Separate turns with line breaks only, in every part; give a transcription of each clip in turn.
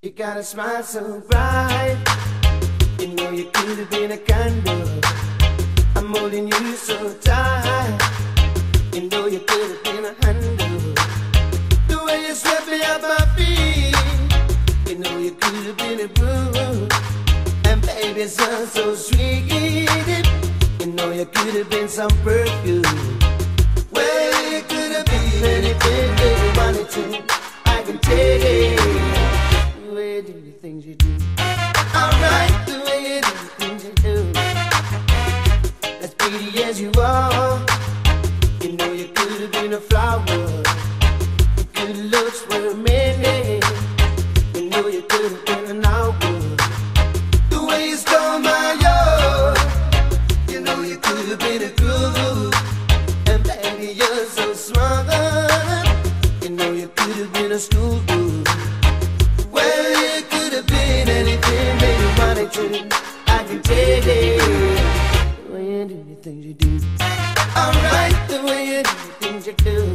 You got a smile so bright. You know you could have been a candle. I'm holding you so tight. You know you could have been a handle. The way you swept me off my feet. You know you could have been a broom. And baby, it sounds so sweet. You know you could have been some perfume. Well, you could have been anything that you wanted to. I can tell. The things you do. Alright, the way you do things you do. As pretty as you are. You know you could have been a flower. Good looks were many. You know you could have been an hour. The way you stole my heart. You know you could have been a groove. And baby, you're so smart. You know you could have been a school I can tell you. The way you do the things you do. Alright, the way you do the things you do.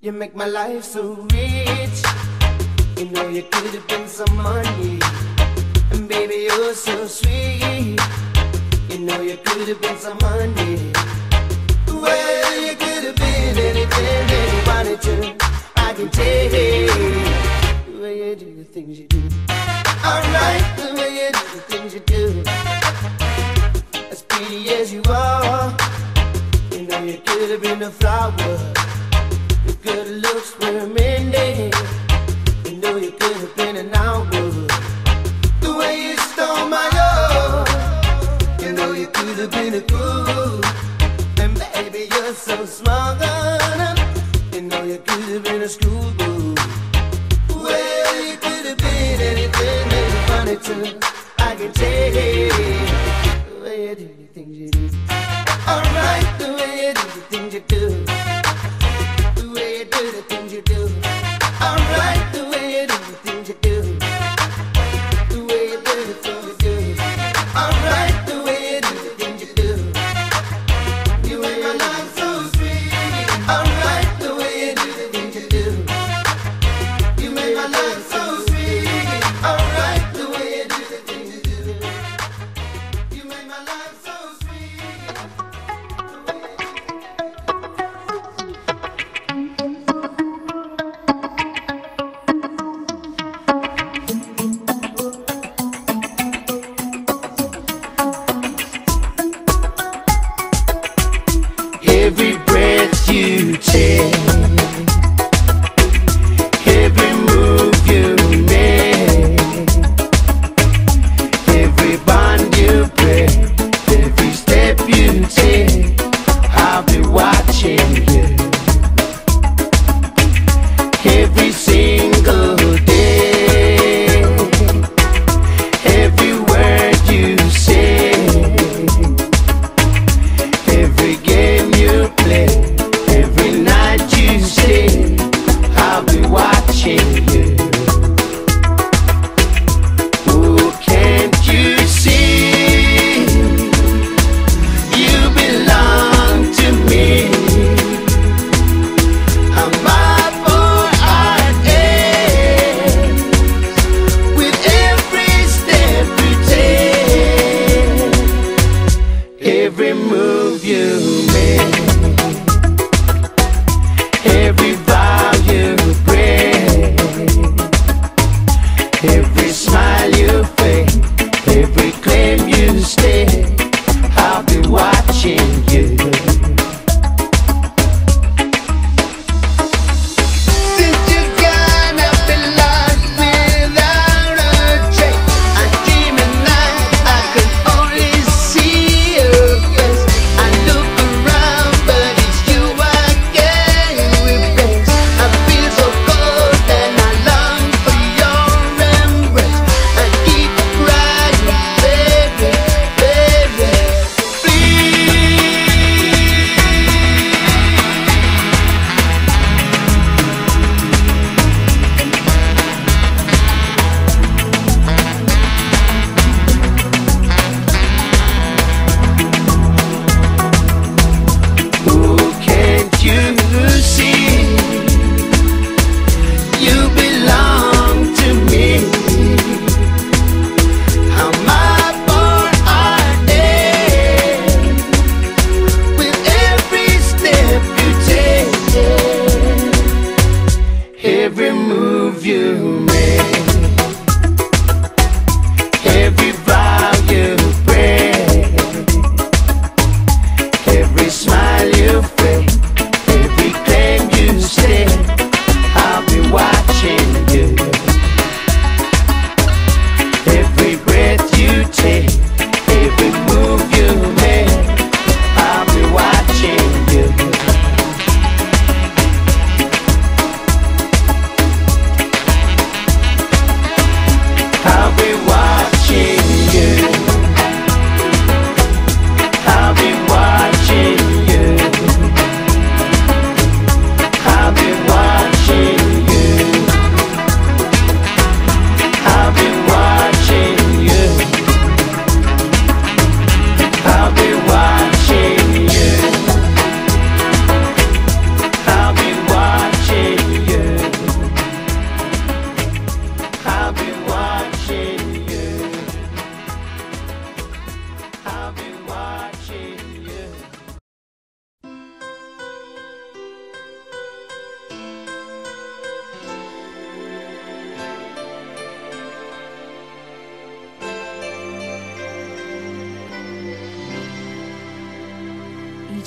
You make my life so rich. You know you could have been some money. And baby, you're so sweet. You know you could have been some money. Well, you could have been anything that you wanted to. I can tell the way you do the things you do. Alright, the way you do the things you do. As pretty as you are, you know you could have been a flower. Your good looks were mending. You know you could have been an hour. Been a groove. And baby, you're so smart. You know you could have been a schoolboy. Well, you could have been anything that you wanted to. I can tell the way you do the things you do. Alright, the way you do the things you do. Alright, the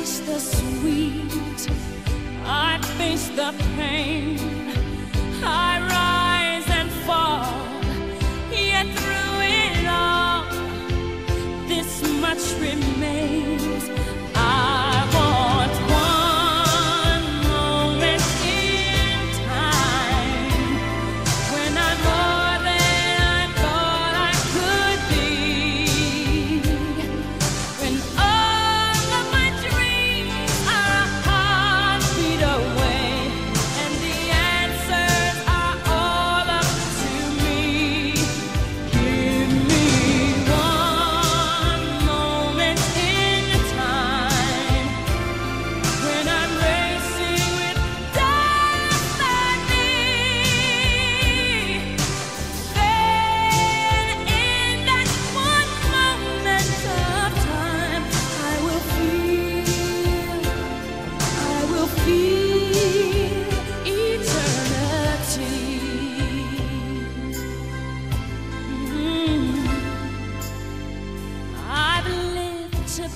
taste the sweet, I face the pain. I rise and fall, yet through it all, this much remains.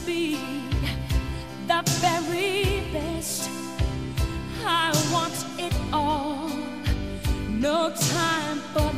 be the very best. I want it all, no time for